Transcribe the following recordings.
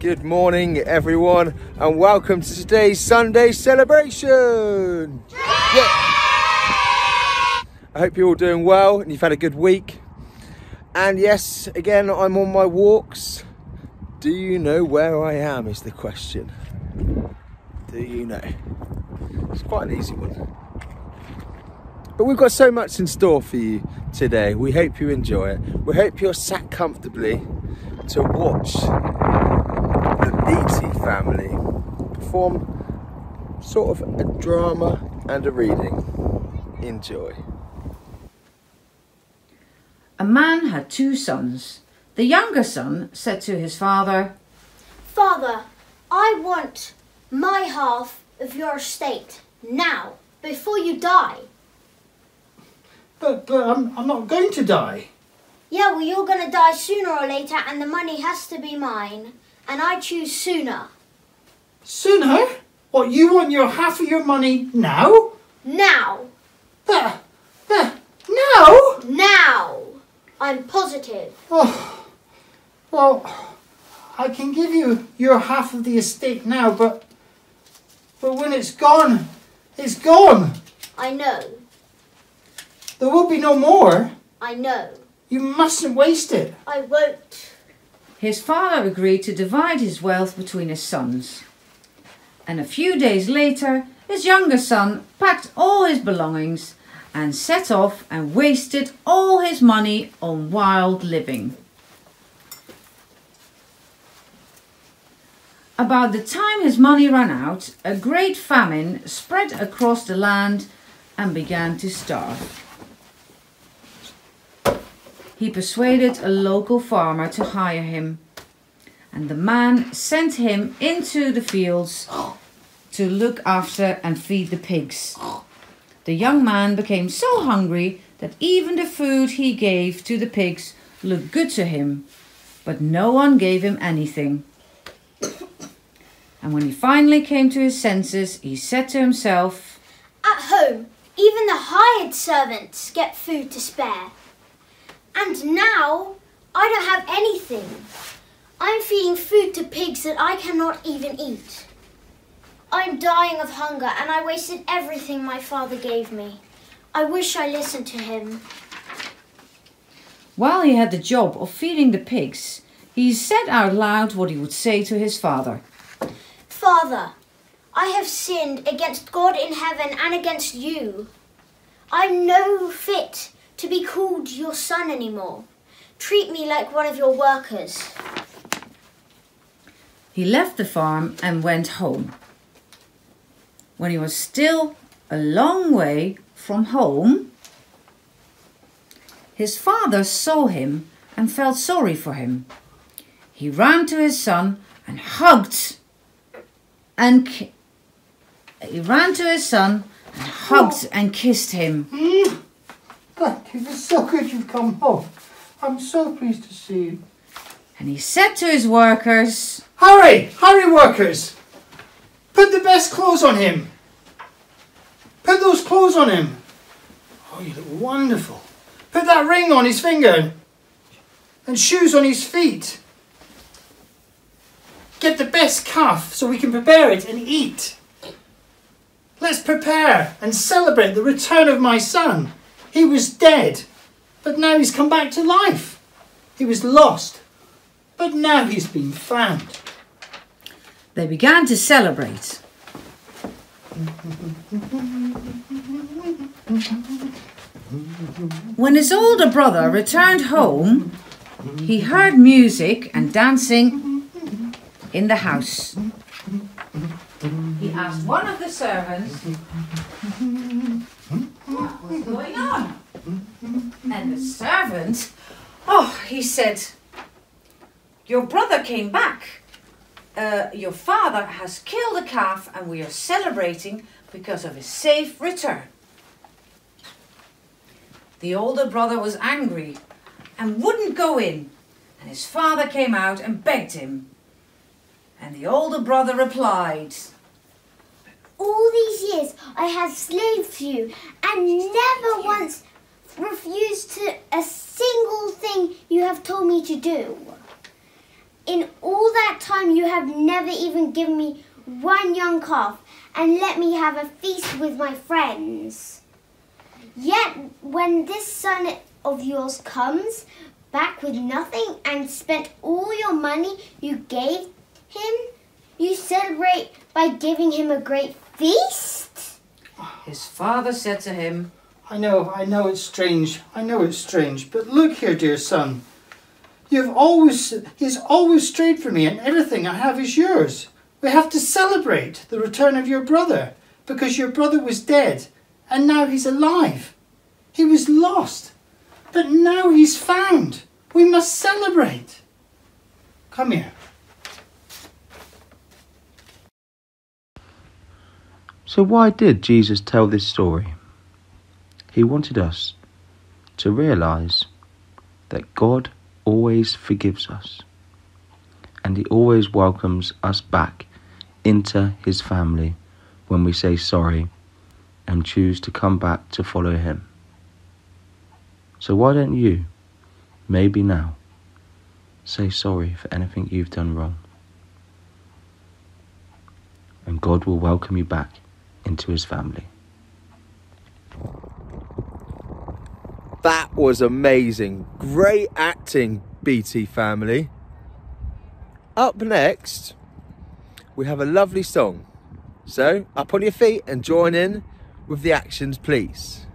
Good morning, everyone, and welcome to today's Sunday celebration. Yeah. I hope you're all doing well and you've had a good week. And yes, again, I'm on my walks. Do you know where I am? Is the question. Do you know? It's quite an easy one. But we've got so much in store for you today. We hope you enjoy it. We hope you're sat comfortably to watch the Beatty family perform sort of a drama and a reading. Enjoy. A man had two sons. The younger son said to his father, Father, I want my half of your estate now, before you die. But, but I'm, I'm not going to die. Yeah, well, you're gonna die sooner or later, and the money has to be mine. And I choose sooner. Sooner? What, you want your half of your money now? Now! There, there, now? Now! I'm positive. Oh, well, I can give you your half of the estate now, but, but when it's gone, it's gone. I know. There will be no more. I know. You mustn't waste it. I won't. His father agreed to divide his wealth between his sons. And a few days later, his younger son packed all his belongings and set off and wasted all his money on wild living. About the time his money ran out, a great famine spread across the land and began to starve. He persuaded a local farmer to hire him, and the man sent him into the fields to look after and feed the pigs. The young man became so hungry that even the food he gave to the pigs looked good to him, but no one gave him anything. And when he finally came to his senses, he said to himself, At home, even the hired servants get food to spare. And now I don't have anything. I'm feeding food to pigs that I cannot even eat. I'm dying of hunger and I wasted everything my father gave me. I wish I listened to him. While he had the job of feeding the pigs, he said out loud what he would say to his father. Father, I have sinned against God in heaven and against you. I'm no fit to be called your son anymore. Treat me like one of your workers. He left the farm and went home. When he was still a long way from home, his father saw him and felt sorry for him. He ran to his son and hugged and ki- he ran to his son and hugged and kissed him. Mm. Thank you. It's so good you've come home. I'm so pleased to see you. And he said to his workers, Hurry! Hurry, workers! Put the best clothes on him. Put those clothes on him. Oh, you look wonderful. Put that ring on his finger and shoes on his feet. Get the best calf so we can prepare it and eat. Let's prepare and celebrate the return of my son. He was dead, but now he's come back to life. He was lost, but now he's been found. They began to celebrate. When his older brother returned home, he heard music and dancing in the house. He asked one of the servants what was going on. And the servant, oh, he said, Your brother came back. Uh, your father has killed a calf and we are celebrating because of his safe return. The older brother was angry and wouldn't go in, and his father came out and begged him. And the older brother replied, All these years I have slaved you and never once refused to a single thing you have told me to do. In all that time you have never even given me one young calf and let me have a feast with my friends. Yet when this son of yours comes back with nothing and spent all your money you gave him, you celebrate by giving him a great feast? His father said to him, I know, I know it's strange. I know it's strange. But look here, dear son. You've always, he's always strayed from me, and everything I have is yours. We have to celebrate the return of your brother because your brother was dead and now he's alive. He was lost, but now he's found. We must celebrate. Come here. So, why did Jesus tell this story? He wanted us to realize that God always forgives us and He always welcomes us back into His family when we say sorry and choose to come back to follow Him. So, why don't you, maybe now, say sorry for anything you've done wrong? And God will welcome you back into His family. That was amazing. Great acting, Beatty family. Up next, we have a lovely song. So, up on your feet and join in with the actions, please.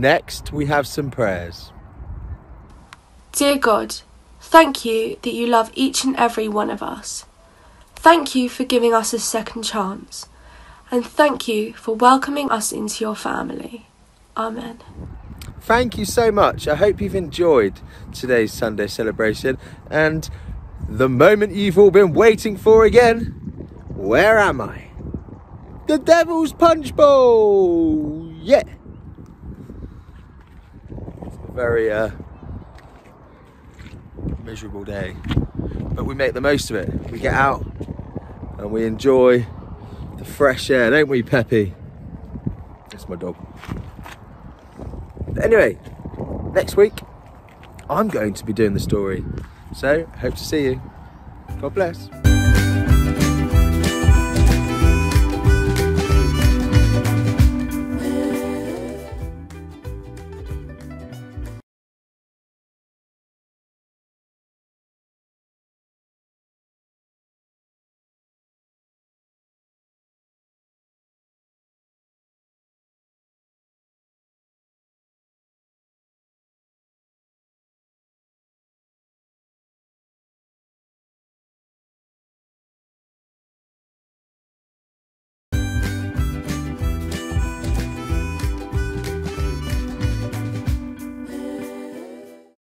Next, we have some prayers. Dear God, thank you that you love each and every one of us. Thank you for giving us a second chance. And thank you for welcoming us into your family. Amen. Thank you so much. I hope you've enjoyed today's Sunday celebration and the moment you've all been waiting for again. Where am I? The Devil's Punch Bowl! Yeah! Very uh, miserable day, but we make the most of it. We get out and we enjoy the fresh air, don't we, Peppy? That's my dog. Anyway, next week I'm going to be doing the story. So, hope to see you. God bless.